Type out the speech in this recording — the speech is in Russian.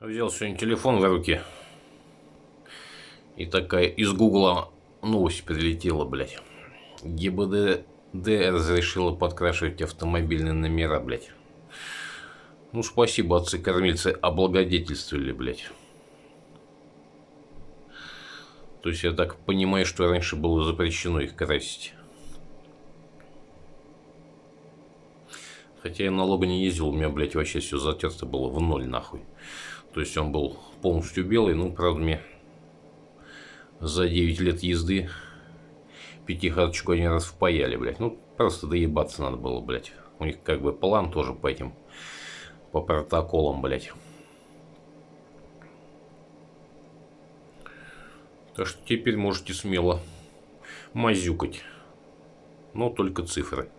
Взял сегодня телефон в руки. И такая из гугла новость прилетела, блядь. ГИБДД разрешила подкрашивать автомобильные номера, блядь. Ну, спасибо, отцы-кормильцы облагодетельствовали, блядь. То есть я так понимаю, что раньше было запрещено их красить. Хотя я налога не ездил, у меня, блядь, вообще все затерто было в ноль, нахуй. То есть он был полностью белый, ну, правда, мне за 9 лет езды пятихаточку они раз впаяли, блядь. Ну, просто доебаться надо было, блядь. У них как бы план тоже по этим, по протоколам, блядь. Так что теперь можете смело мазюкать. Но только цифры.